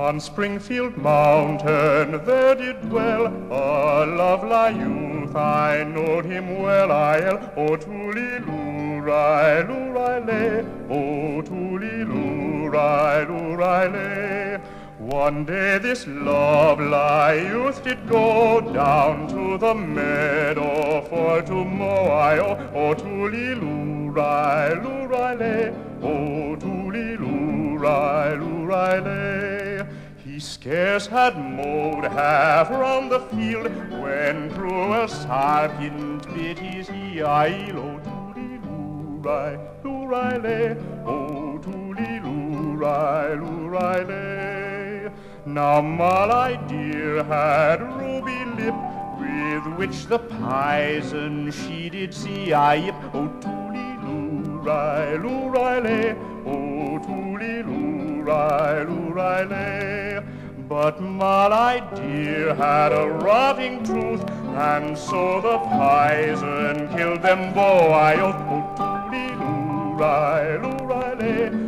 On Springfield Mountain there did dwell a lovely youth. I knowed him well. I'll oh loo ri lay, oh tooly loo ri loo ri lay. One day this lovely youth did go down to the meadow for to mow. I oh oh tooly loo ri loo scarce had mowed half round the field when cruel Sergeant bit his heel. Oh, tooly-loo-ri, loo-ri-lay, oh, tooly-loo-ri, loo-ri-lay. Now Molly dear had ruby lip with which the pison she did see I yip, oh, tooly-loo-ri, loo-ri-lay, oh, tooly-loo-ri, loo-ri-lay. But Molly dear had a rotting tooth, and so the poison killed them both. Oh, tooly-loo-ri, loo-ri-lay, oh,